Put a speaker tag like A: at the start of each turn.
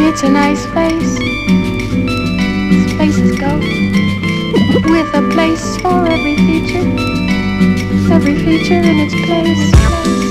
A: It's a nice place. Places go with a place for every feature. Every feature in its place.